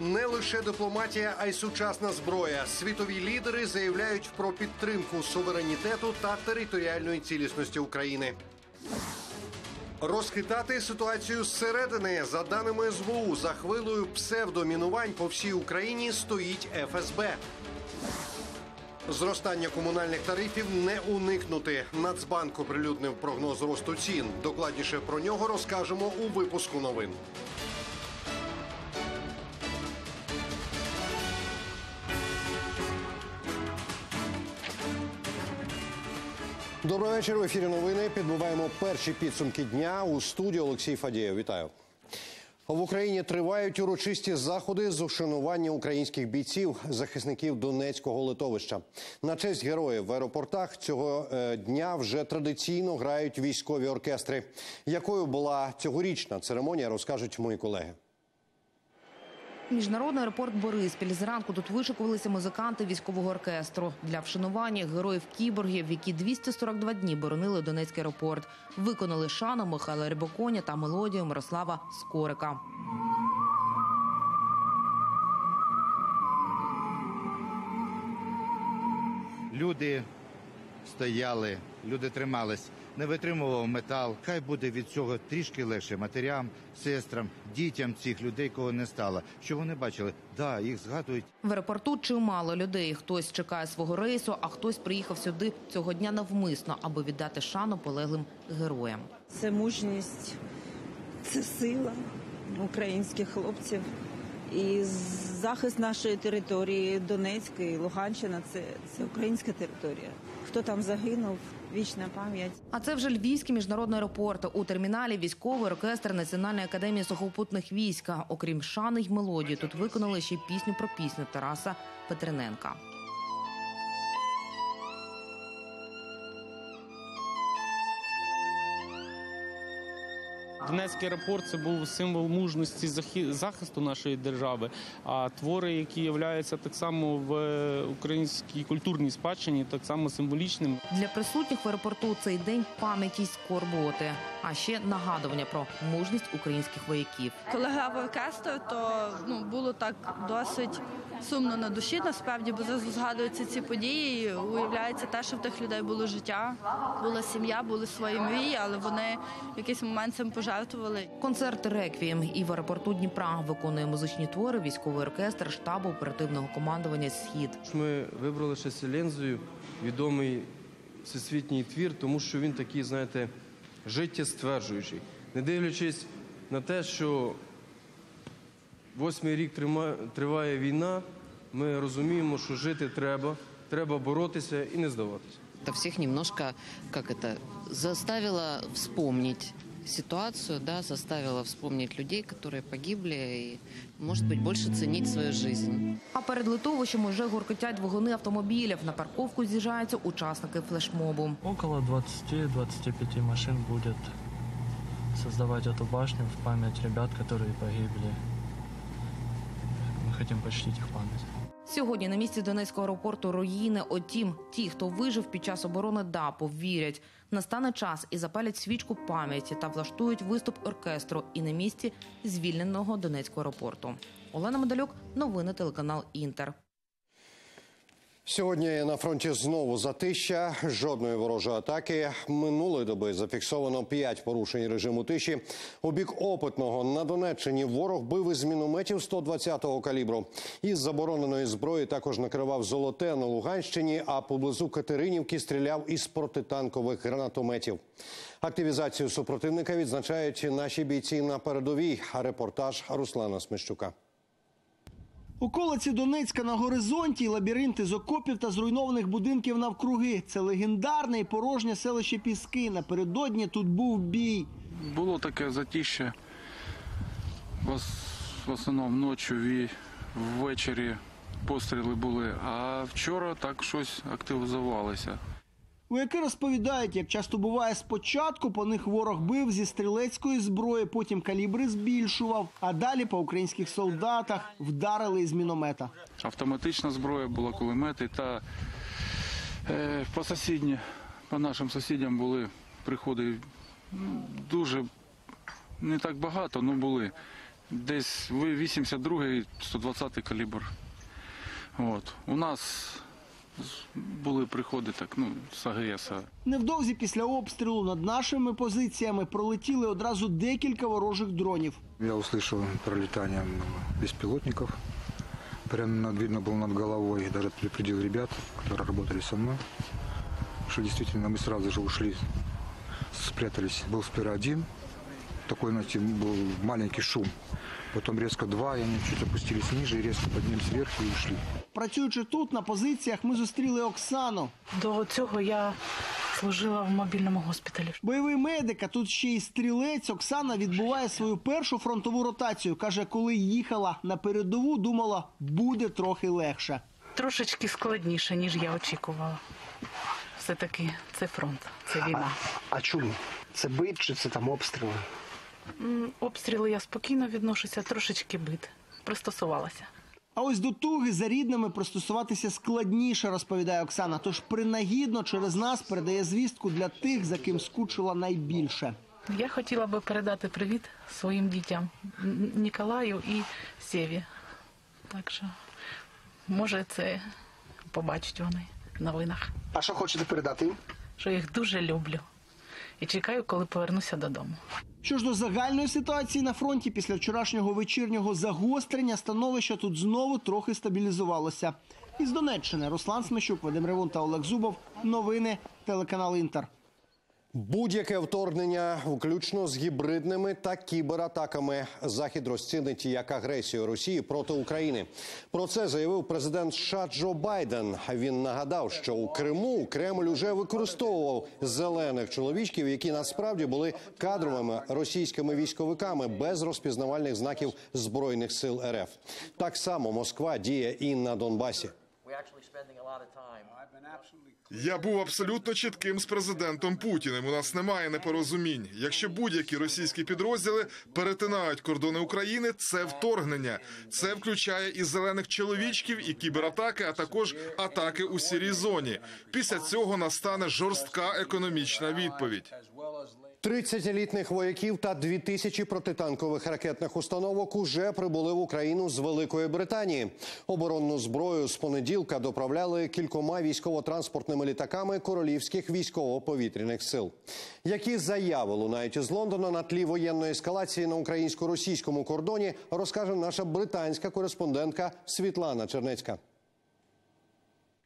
Не лише дипломатія, а й сучасна зброя. Світові лідери заявляють про підтримку суверенітету та територіальної цілісності України. Розхитати ситуацію зсередини за даними СБУ за хвилою псевдомінувань по всій Україні стоїть ФСБ. Зростання комунальних тарифів не уникнути. Нацбанк оприлюднив прогноз росту цін. Докладніше про нього розкажемо у випуску новин. Добрий вечір. В ефірі новини. Підбуваємо перші підсумки дня у студії Олексій Фадієв. Вітаю. В Україні тривають урочисті заходи з ушанування українських бійців, захисників Донецького литовища. На честь героїв в аеропортах цього е, дня вже традиційно грають військові оркестри. Якою була цьогорічна церемонія, розкажуть мої колеги. Міжнародний аеропорт Бориспіль. Зранку тут вишикувалися музиканти військового оркестру для вшанування героїв кіборгів, які 242 дні боронили Донецький аеропорт. Виконали шану Михайла Рибоконя та мелодію Мирослава Скорика. Люди стояли, люди тримались, не витримував метал. Хай буде від цього трішки легше матерям, сестрам, дітям цих людей, кого не стало. Що вони бачили? Да, їх згадують. В аеропорту чимало людей. Хтось чекає свого рейсу, а хтось приїхав сюди цього дня навмисно, аби віддати шану полеглим героям. Це мужність, це сила українських хлопців. І захист нашої території Донецької, Луганщина це, це українська територія. Хто там загинув, вічна пам'ять. А це вже Львівський міжнародний аеропорт. У терміналі військовий оркестр Національної академії сухопутних військ. Окрім шани й мелодії, тут виконали ще й пісню про пісню Тараса Петрененка. Донецький аеропорт це був символ мужності захисту нашої держави. А твори, які являються так само в українській культурній спадщині, так само символічним. Для присутніх в аеропорту цей день пам'яті й скорботи, а ще нагадування про мужність українських вояків. Коли грав оркестр, то ну було так досить сумно на душі, насправді, бо зараз згадуються ці події. і Уявляється те, що в тих людей було життя, була сім'я, були свої мрії, але вони в якийсь момент цим пожертвували. Концерт реквієм і в аеропорту Дніпра виконує музичні твори військовий оркестр штабу оперативного командування Схід. Ми вибрали ще Селензою, відомий всесвітній твір, тому що він такий, знаєте, життєстверджуючий. Не дивлячись на те, що восьмий рік трима- триває війна, ми розуміємо, що жити треба, треба боротися і не здаватися. Это всех немножко, как это, заставило вспомнить ситуацию, да, заставило вспомнить людей, которые погибли, и, может быть, больше ценить свою жизнь. А перед литовищем уже гуркотять двигуни автомобілів. На парковку з'їжджаються учасники флешмобу. Около 20-25 машин будет создавать эту башню в память ребят, которые погибли. Хотим почтить их память. Сьогодні на місці Донецького аеропорту руїни. Отім, ті, хто вижив під час оборони ДАПу, вірять, настане час і запалять свічку пам'яті та влаштують виступ оркестру і на місці звільненого Донецького аеропорту. Олена Медалюк, новини телеканал Інтер. Сьогодні на фронті знову затища, жодної ворожої атаки. Минулої доби зафіксовано п'ять порушень режиму тиші. У бік опитного на Донеччині ворог бив із мінометів 120-го калібру. Із забороненої зброї також накривав золоте на Луганщині, а поблизу Катеринівки стріляв із протитанкових гранатометів. Активізацію супротивника відзначають наші бійці на передовій. Репортаж Руслана Смещука. Околиці Донецька на горизонті, лабіринти з окопів та зруйнованих будинків навкруги. Це легендарне і порожнє селище Піски. Напередодні тут був бій. Було таке затіще. В, основному ночі і ввечері постріли були, а вчора так щось активізувалося. Вояки розповідають, як часто буває спочатку по них ворог бив зі стрілецької зброї, потім калібри збільшував, а далі по українських солдатах вдарили із міномета. Автоматична зброя була кулемети та е, по сусідні, по нашим сусідям були приходи ну, дуже не так багато, але були. десь 82-й, 120-й калібр. От. У нас були приходи так, ну, з АГС. Невдовзі після обстрілу над нашими позиціями пролетіли одразу декілька ворожих дронів. Я услышал пролетание беспилотников. Прямо над, видно было над головой. Я даже предупредил ребят, которые работали со мной, что действительно мы сразу же ушли, спрятались. Был сперва один, такой, знаете, был маленький шум. Потом резко два, и они чуть опустились ниже и резко поднялись вверх и ушли. Працюючи тут на позиціях, ми зустріли Оксану. До цього я служила в мобільному госпіталі. Бойовий медик, а тут ще й стрілець. Оксана відбуває свою першу фронтову ротацію. Каже, коли їхала на передову, думала, буде трохи легше. Трошечки складніше, ніж я очікувала. Все-таки це фронт, це війна. А чому? Це бит чи це там обстріли? Обстріли я спокійно відношуся, трошечки бит. Пристосувалася. А ось до туги за рідними пристосуватися складніше, розповідає Оксана. Тож принагідно через нас передає звістку для тих, за ким скучила найбільше. Я хотіла би передати привіт своїм дітям Ніколаю і Сєві. Так що, може, це побачать вони в новинах. А що хочете передати їм? Що їх дуже люблю. І чекаю, коли повернуся додому. Що ж до загальної ситуації на фронті після вчорашнього вечірнього загострення становище тут знову трохи стабілізувалося. Із Донеччини Руслан Смещук, Вадим Ревун та Олег Зубов. Новини телеканал Інтер. Будь-яке вторгнення, включно з гібридними та кібератаками, захід розцінить як агресію Росії проти України. Про це заявив президент США Джо Байден. Він нагадав, що у Криму Кремль уже використовував зелених чоловічків, які насправді були кадровими російськими військовиками без розпізнавальних знаків збройних сил РФ. Так само Москва діє і на Донбасі. Я був абсолютно чітким з президентом Путіним. У нас немає непорозумінь. Якщо будь-які російські підрозділи перетинають кордони України, це вторгнення. Це включає і зелених чоловічків, і кібератаки, а також атаки у сірій зоні. Після цього настане жорстка економічна відповідь. 30 елітних вояків та 2000 протитанкових ракетних установок уже прибули в Україну з Великої Британії. Оборонну зброю з понеділка доправляли кількома військово-транспортними літаками королівських військово-повітряних сил. Які заяви лунають із Лондона на тлі воєнної ескалації на українсько-російському кордоні, розкаже наша британська кореспондентка Світлана Чернецька.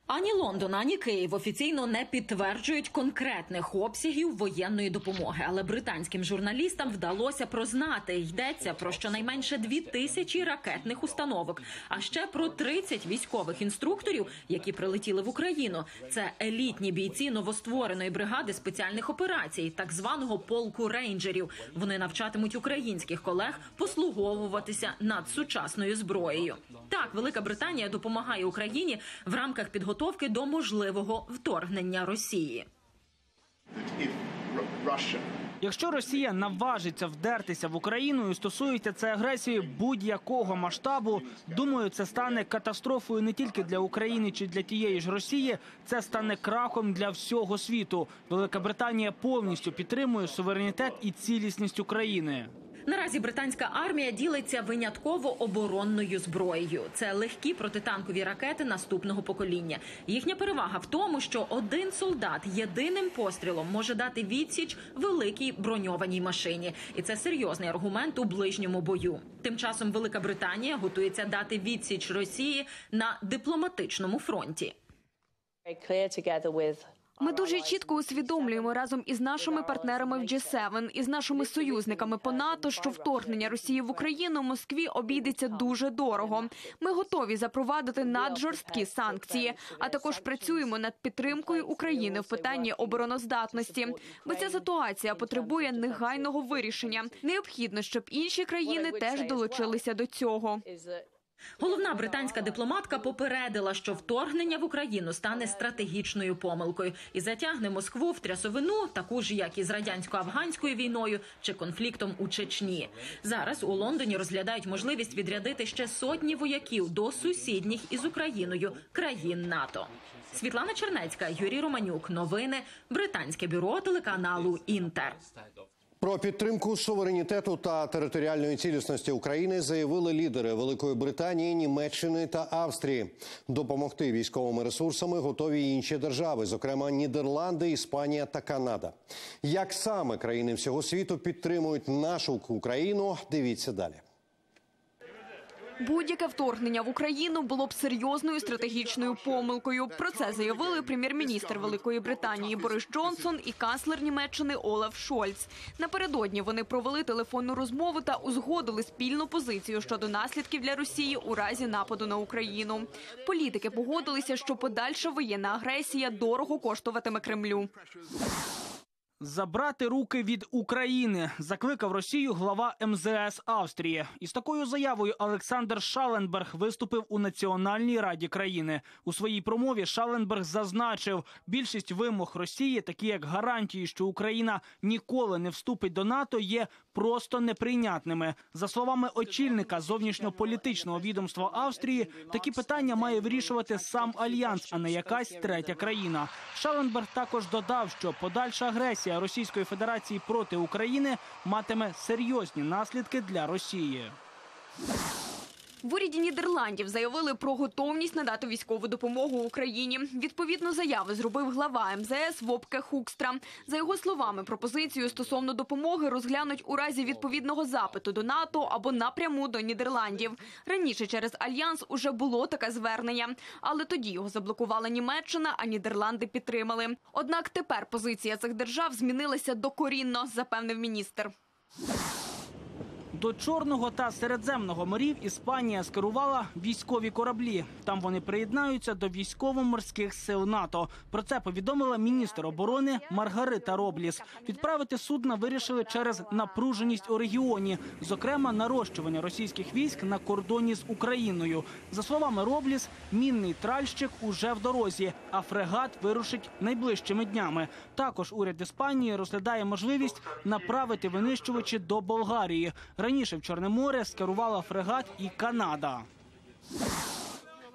Ані Лондон, ані Київ офіційно не підтверджують конкретних обсягів воєнної допомоги, але британським журналістам вдалося прознати. Йдеться про щонайменше дві тисячі ракетних установок, а ще про 30 військових інструкторів, які прилетіли в Україну. Це елітні бійці новоствореної бригади спеціальних операцій, так званого полку рейнджерів. Вони навчатимуть українських колег послуговуватися над сучасною зброєю. Так, Велика Британія допомагає Україні в рамках підготовки до можливого вторгнення Росії. Якщо Росія наважиться вдертися в Україну і стосується це агресії будь-якого масштабу, думаю, це стане катастрофою не тільки для України чи для тієї ж Росії, це стане крахом для всього світу. Велика Британія повністю підтримує суверенітет і цілісність України. Наразі британська армія ділиться винятково оборонною зброєю. Це легкі протитанкові ракети наступного покоління. Їхня перевага в тому, що один солдат єдиним пострілом може дати відсіч великій броньованій машині, і це серйозний аргумент у ближньому бою. Тим часом Велика Британія готується дати відсіч Росії на дипломатичному фронті. Ми дуже чітко усвідомлюємо разом із нашими партнерами в G7, із нашими союзниками по НАТО, що вторгнення Росії в Україну Москві обійдеться дуже дорого. Ми готові запровадити наджорсткі санкції, а також працюємо над підтримкою України в питанні обороноздатності. Бо ця ситуація потребує негайного вирішення. Необхідно, щоб інші країни теж долучилися до цього. Головна британська дипломатка попередила, що вторгнення в Україну стане стратегічною помилкою і затягне Москву в трясовину, таку ж як і з радянсько-афганською війною чи конфліктом у Чечні. Зараз у Лондоні розглядають можливість відрядити ще сотні вояків до сусідніх із Україною країн НАТО. Світлана Чернецька, Юрій Романюк. Новини британське бюро телеканалу Інтер. Про підтримку суверенітету та територіальної цілісності України заявили лідери Великої Британії, Німеччини та Австрії. Допомогти військовими ресурсами готові й інші держави, зокрема Нідерланди, Іспанія та Канада. Як саме країни всього світу підтримують нашу Україну? Дивіться далі. Будь-яке вторгнення в Україну було б серйозною стратегічною помилкою. Про це заявили прем'єр-міністр Великої Британії Борис Джонсон і канцлер Німеччини Олаф Шольц. Напередодні вони провели телефонну розмову та узгодили спільну позицію щодо наслідків для Росії у разі нападу на Україну. Політики погодилися, що подальша воєнна агресія дорого коштуватиме Кремлю. Забрати руки від України закликав Росію глава МЗС Австрії. Із такою заявою Олександр Шаленберг виступив у Національній раді країни. У своїй промові Шаленберг зазначив, більшість вимог Росії, такі як гарантії, що Україна ніколи не вступить до НАТО, є просто неприйнятними. За словами очільника зовнішньополітичного відомства Австрії, такі питання має вирішувати сам альянс, а не якась третя країна. Шаленберг також додав, що подальша агресія Російської Федерації проти України матиме серйозні наслідки для Росії. В уряді Нідерландів заявили про готовність надати військову допомогу Україні. Відповідну заяву зробив глава МЗС Вопке Хукстра. За його словами, пропозицію стосовно допомоги розглянуть у разі відповідного запиту до НАТО або напряму до Нідерландів. Раніше через альянс уже було таке звернення, але тоді його заблокувала Німеччина, а Нідерланди підтримали. Однак тепер позиція цих держав змінилася докорінно, запевнив міністр. До Чорного та Середземного морів Іспанія скерувала військові кораблі. Там вони приєднаються до військово-морських сил НАТО. Про це повідомила міністр оборони Маргарита Робліс. Відправити судна вирішили через напруженість у регіоні, зокрема нарощування російських військ на кордоні з Україною. За словами Роблес, мінний тральщик уже в дорозі, а фрегат вирушить найближчими днями. Також уряд Іспанії розглядає можливість направити винищувачі до Болгарії. Раніше в Чорне море скерувала фрегат і Канада.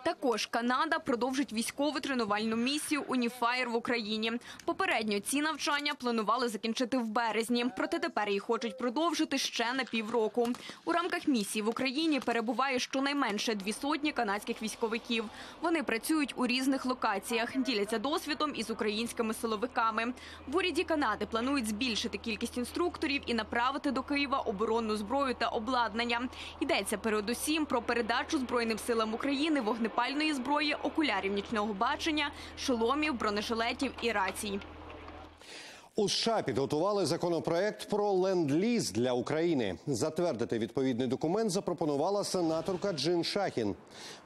Також Канада продовжить військову тренувальну місію Unifier в Україні. Попередньо ці навчання планували закінчити в березні, проте тепер їх хочуть продовжити ще на півроку. У рамках місії в Україні перебуває щонайменше дві сотні канадських військовиків. Вони працюють у різних локаціях, діляться досвідом із українськими силовиками. В уряді Канади планують збільшити кількість інструкторів і направити до Києва оборонну зброю та обладнання. Йдеться передусім про передачу збройним силам України вогнепальної зброї, окулярів нічного бачення, шоломів, бронежилетів і рацій. У США підготували законопроект про ленд-ліз для України. Затвердити відповідний документ запропонувала сенаторка Джин Шахін.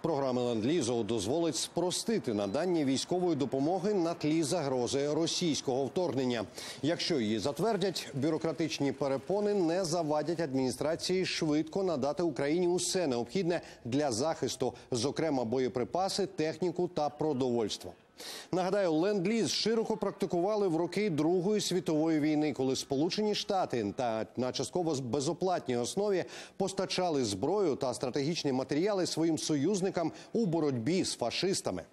Програма ленд-лізу дозволить спростити надання військової допомоги на тлі загрози російського вторгнення. Якщо її затвердять, бюрократичні перепони не завадять адміністрації швидко надати Україні усе необхідне для захисту, зокрема боєприпаси, техніку та продовольство. Нагадаю, ленд-ліз широко практикували в роки Другої світової війни, коли Сполучені Штати та на частково безоплатній основі постачали зброю та стратегічні матеріали своїм союзникам у боротьбі з фашистами.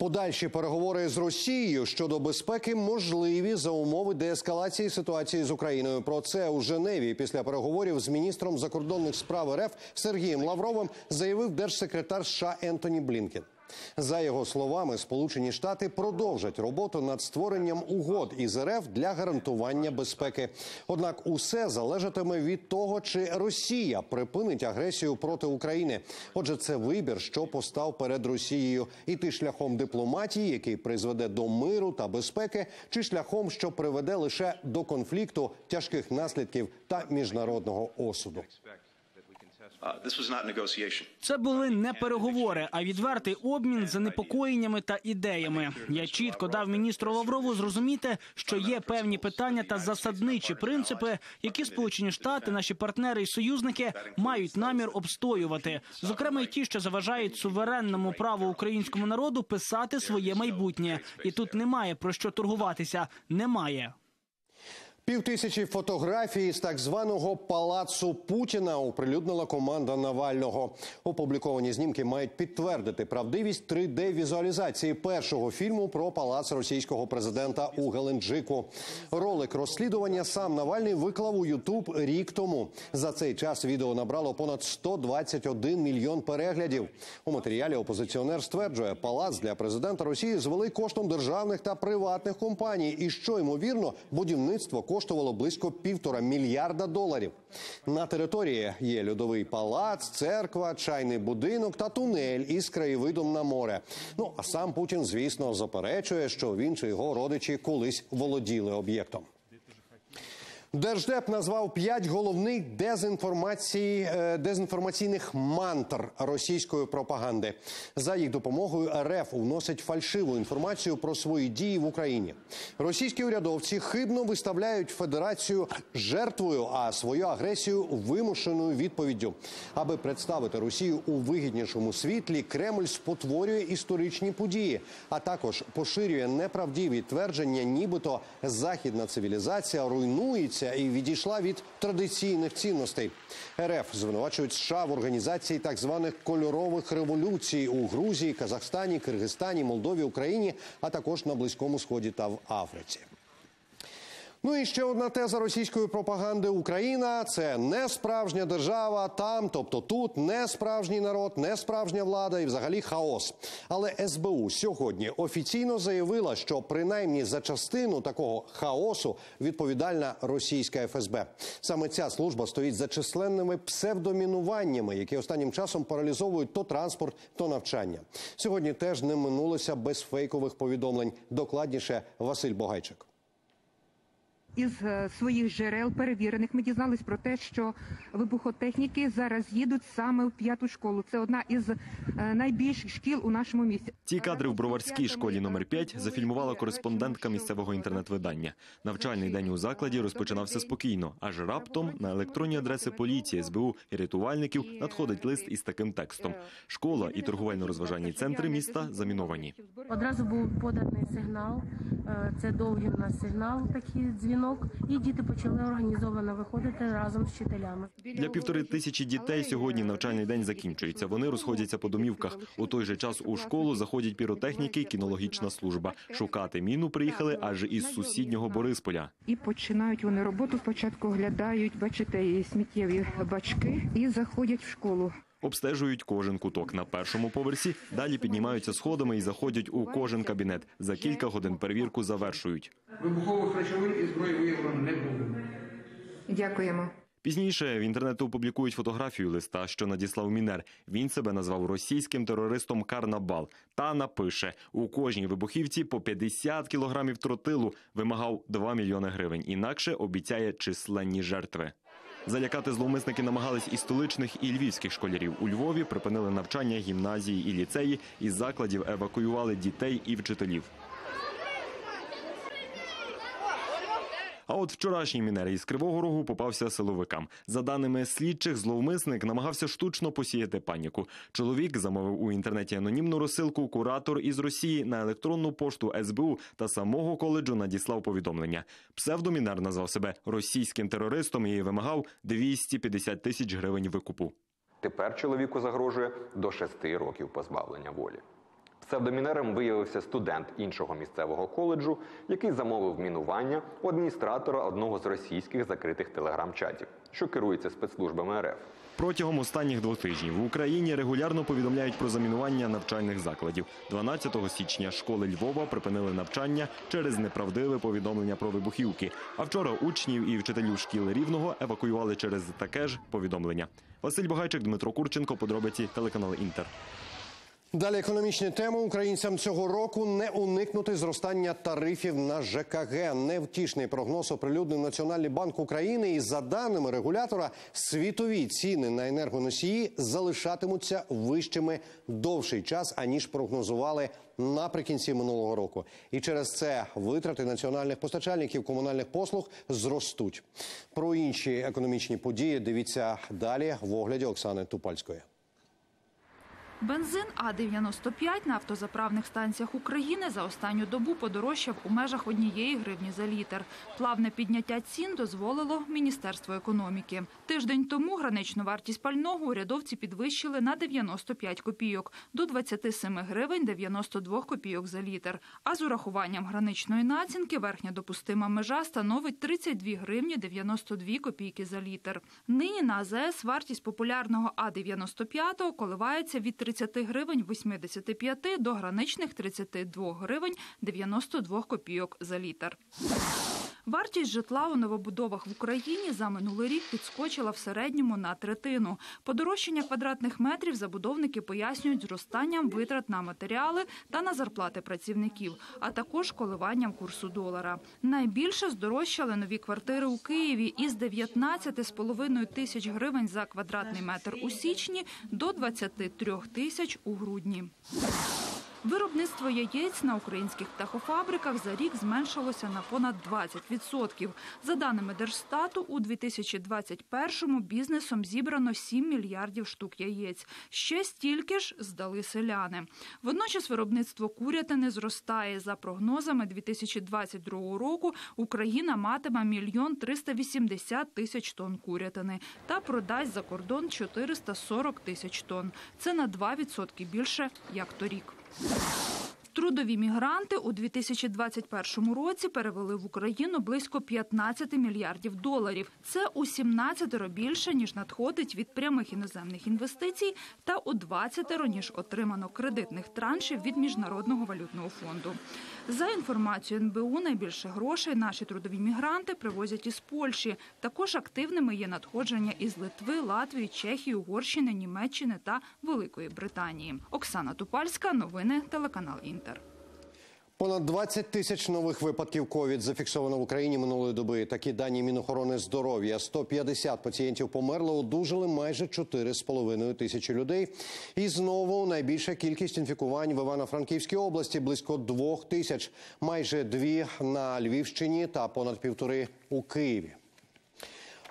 Подальші переговори з Росією щодо безпеки можливі за умови деескалації ситуації з Україною. Про це у Женеві після переговорів з міністром закордонних справ РФ Сергієм Лавровим заявив держсекретар США Ентоні Блінкен. За його словами, Сполучені Штати продовжать роботу над створенням угод із РФ для гарантування безпеки. Однак, усе залежатиме від того, чи Росія припинить агресію проти України. Отже, це вибір, що постав перед Росією: іти шляхом дипломатії, який призведе до миру та безпеки, чи шляхом, що приведе лише до конфлікту, тяжких наслідків та міжнародного осуду. Це були не переговори, а відвертий обмін занепокоєннями та ідеями. Я чітко дав міністру Лаврову зрозуміти, що є певні питання та засадничі принципи, які Сполучені Штати, наші партнери і союзники мають намір обстоювати, зокрема й ті, що заважають суверенному праву українському народу писати своє майбутнє, і тут немає про що торгуватися. Немає. Півтисячі фотографій з так званого палацу Путіна оприлюднила команда Навального. Опубліковані знімки мають підтвердити правдивість 3D-візуалізації першого фільму про палац російського президента у Геленджику. Ролик розслідування сам Навальний виклав у Ютуб рік тому. За цей час відео набрало понад 121 мільйон переглядів. У матеріалі опозиціонер стверджує, палац для президента Росії звели коштом державних та приватних компаній, і що ймовірно, будівництво коштувало близько півтора мільярда доларів. На території є льодовий палац, церква, чайний будинок та тунель із краєвидом на море. Ну а сам Путін, звісно, заперечує, що він чи його родичі колись володіли об'єктом. Держдеп назвав п'ять головних дезінформації, е, дезінформаційних мантр російської пропаганди. За їх допомогою РФ вносить фальшиву інформацію про свої дії в Україні. Російські урядовці хибно виставляють федерацію жертвою, а свою агресію вимушеною відповіддю. Аби представити Росію у вигіднішому світлі, Кремль спотворює історичні події, а також поширює неправдиві твердження, нібито західна цивілізація руйнується і відійшла від традиційних цінностей. РФ звинувачують США в організації так званих кольорових революцій у Грузії, Казахстані, Киргизстані, Молдові, Україні, а також на Близькому Сході та в Африці. Ну і ще одна теза російської пропаганди: Україна це не справжня держава. Там, тобто тут, не справжній народ, не справжня влада і взагалі хаос. Але СБУ сьогодні офіційно заявила, що принаймні за частину такого хаосу відповідальна російська ФСБ. Саме ця служба стоїть за численними псевдомінуваннями, які останнім часом паралізовують то транспорт, то навчання. Сьогодні теж не минулося без фейкових повідомлень. Докладніше Василь Богайчик. Із е, своїх джерел перевірених ми дізнались про те, що вибухотехніки зараз їдуть саме в п'яту школу. Це одна із е, найбільших шкіл у нашому місті. Ці кадри в броварській школі номер 5 зафільмувала кореспондентка місцевого інтернет-видання. Навчальний день у закладі розпочинався спокійно, аж раптом на електронні адреси поліції, СБУ і рятувальників надходить лист із таким текстом: школа і торговельно-розважальні центри міста заміновані. Одразу був поданий сигнал. е, Це довгий у нас сигнал, такий дзвінок, і діти почали організовано виходити разом з вчителями. Для півтори тисячі дітей сьогодні навчальний день закінчується. Вони розходяться по домівках. У той же час у школу заходять піротехніки, і кінологічна служба. Шукати міну приїхали аж із сусіднього Борисполя. І починають вони роботу. Спочатку оглядають, бачите, і сміттєві бачки і заходять в школу. Обстежують кожен куток на першому поверсі. Далі піднімаються сходами і заходять у кожен кабінет. За кілька годин перевірку завершують. Вибухових речовин і зброї виявлено не було. Дякуємо. Пізніше в інтернеті опублікують фотографію листа, що надіслав Мінер. Він себе назвав російським терористом Карнабал та напише у кожній вибухівці по 50 кілограмів тротилу вимагав 2 мільйони гривень. Інакше обіцяє численні жертви. Залякати зловмисники намагались і столичних, і львівських школярів. У Львові припинили навчання гімназії і ліцеї. Із закладів евакуювали дітей і вчителів. А от вчорашній мінер із Кривого Рогу попався силовикам. За даними слідчих, зловмисник намагався штучно посіяти паніку. Чоловік замовив у інтернеті анонімну розсилку куратор із Росії на електронну пошту СБУ та самого коледжу надіслав повідомлення. Псевдомінер назвав себе російським терористом і вимагав 250 тисяч гривень викупу. Тепер чоловіку загрожує до шести років позбавлення волі. Псевдомінером виявився студент іншого місцевого коледжу, який замовив мінування у адміністратора одного з російських закритих телеграм-чатів, що керується спецслужбами РФ. Протягом останніх двох тижнів в Україні регулярно повідомляють про замінування навчальних закладів. 12 січня школи Львова припинили навчання через неправдиве повідомлення про вибухівки. А вчора учнів і вчителів шкіл Рівного евакуювали через таке ж повідомлення. Василь Багайчик, Дмитро Курченко, подробиці телеканал Інтер. Далі економічні теми українцям цього року не уникнути зростання тарифів на ЖКГ. Невтішний прогноз оприлюднив Національний банк України. І за даними регулятора, світові ціни на енергоносії залишатимуться вищими довший час аніж прогнозували наприкінці минулого року. І через це витрати національних постачальників комунальних послуг зростуть. Про інші економічні події дивіться далі в огляді Оксани Тупальської. Бензин А-95 на автозаправних станціях України за останню добу подорожчав у межах однієї гривні за літр. Плавне підняття цін дозволило Міністерство економіки. Тиждень тому граничну вартість пального урядовці підвищили на 95 копійок до 27 гривень 92 копійок за літр. А з урахуванням граничної націнки верхня допустима межа становить 32 гривні 92 копійки за літр. Нині на АЗС вартість популярного А-95 коливається від 30 гривень 85 до граничних 32 гривень 92 копійок за літр. Вартість житла у новобудовах в Україні за минулий рік підскочила в середньому на третину. Подорожчання квадратних метрів забудовники пояснюють зростанням витрат на матеріали та на зарплати працівників, а також коливанням курсу долара. Найбільше здорожчали нові квартири у Києві із 19,5 тисяч гривень за квадратний метр у січні до 23 тисяч у грудні. Виробництво яєць на українських птахофабриках за рік зменшилося на понад 20%. За даними Держстату, у 2021-му бізнесом зібрано 7 мільярдів штук яєць. Ще стільки ж здали селяни. Водночас виробництво курятини зростає. За прогнозами 2022 року Україна матиме мільйон 380 тисяч тонн курятини та продасть за кордон 440 тисяч тонн. Це на 2% більше, як торік. you Трудові мігранти у 2021 році перевели в Україну близько 15 мільярдів доларів. Це у 17 більше, ніж надходить від прямих іноземних інвестицій та у 20 ніж отримано кредитних траншів від Міжнародного валютного фонду. За інформацією НБУ, найбільше грошей наші трудові мігранти привозять із Польщі. Також активними є надходження із Литви, Латвії, Чехії, Угорщини, Німеччини та Великої Британії. Оксана Тупальська, новини, телеканал Інтер. Понад 20 тисяч нових випадків ковід зафіксовано в Україні минулої доби. Такі дані Мінохорони здоров'я. 150 пацієнтів померли, одужали майже 4,5 тисячі людей. І знову найбільша кількість інфікувань в Івано-Франківській області близько двох тисяч, майже дві на Львівщині та понад півтори у Києві.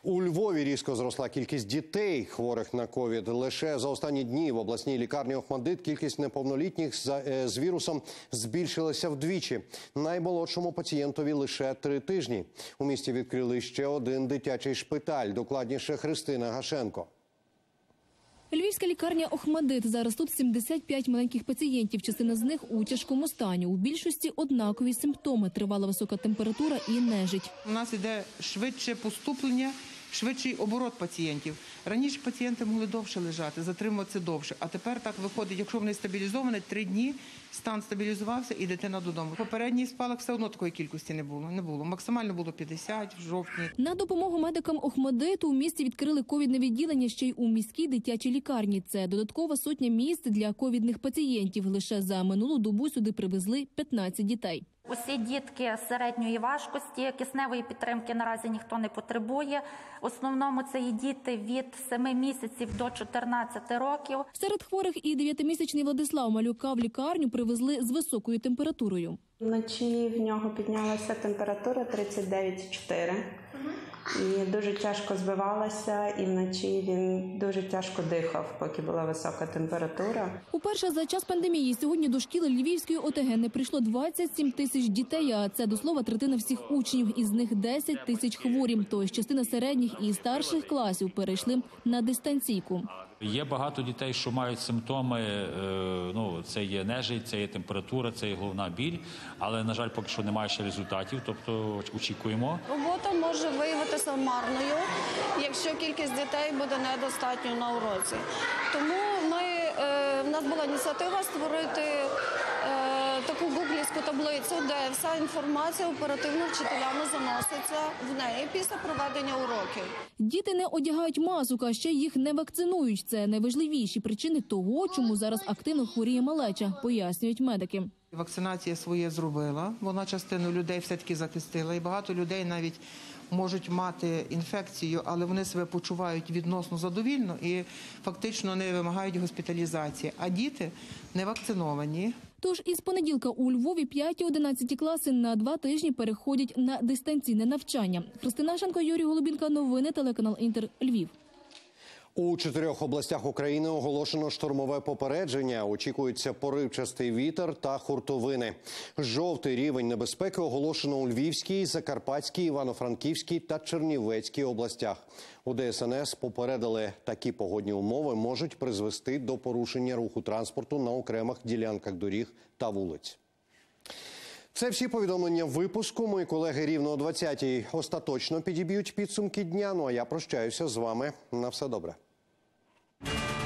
У Львові різко зросла кількість дітей, хворих на ковід. Лише за останні дні в обласній лікарні Охмадит кількість неповнолітніх з, е, вірусом збільшилася вдвічі. Наймолодшому пацієнтові лише три тижні. У місті відкрили ще один дитячий шпиталь. Докладніше Христина Гашенко. Львівська лікарня Охмадит. Зараз тут 75 маленьких пацієнтів. Частина з них у тяжкому стані. У більшості однакові симптоми: тривала висока температура і нежить. У нас іде швидше поступлення, швидший оборот пацієнтів. Раніше пацієнти могли довше лежати, затримуватися довше. А тепер так виходить, якщо вони стабілізовані, три дні стан стабілізувався і дитина додому. Попередній спалах все одно такої кількості не було. Не було. Максимально було 50 в жовтні. На допомогу медикам Охмадиту у місті відкрили ковідне відділення ще й у міській дитячій лікарні. Це додаткова сотня місць для ковідних пацієнтів. Лише за минулу добу сюди привезли 15 дітей. Усі дітки середньої важкості, кисневої підтримки наразі ніхто не потребує. В основному це і діти від 7 місяців до 14 років. Серед хворих і дев'ятимісячний Владислав Малюка в лікарню привезли з високою температурою. Вночі в нього піднялася температура 39,4 і дуже тяжко збивалася, і вночі він дуже тяжко дихав, поки була висока температура. Уперше за час пандемії сьогодні до шкіли Львівської ОТГ не прийшло 27 тисяч дітей. А це до слова третина всіх учнів. Із них 10 тисяч хворі. Тож частина середніх і старших класів перейшли на дистанційку. Є багато дітей, що мають симптоми. е, Ну це є нежить, це є температура, це є головна біль. Але на жаль, поки що немає ще результатів. Тобто очікуємо. Робота може виявитися марною, якщо кількість дітей буде недостатньо на уроці. Тому ми е, в нас була ініціатива створити таку таблицю, де вся інформація оперативно вчителями заноситься в неї після проведення уроків. Діти не одягають масок, а ще їх не вакцинують. Це найважливіші причини того, чому зараз активно хворіє малеча, пояснюють медики. Вакцинація своє зробила. Вона частину людей все-таки захистила. І багато людей навіть можуть мати інфекцію, але вони себе почувають відносно задовільно і фактично не вимагають госпіталізації. А діти не вакциновані. Тож із понеділка у Львові 5-11 класи на два тижні переходять на дистанційне навчання. Христина Шенко, Юрій Голубінка, новини телеканал Інтер Львів. У чотирьох областях України оголошено штормове попередження. Очікується поривчастий вітер та хуртовини. Жовтий рівень небезпеки оголошено у Львівській, Закарпатській, Івано-Франківській та Чернівецькій областях. У ДСНС попередили, такі погодні умови можуть призвести до порушення руху транспорту на окремих ділянках доріг та вулиць. Це всі повідомлення випуску. Мої колеги рівно о 20-й остаточно підіб'ють підсумки дня. Ну а я прощаюся з вами. На все добре. Thank you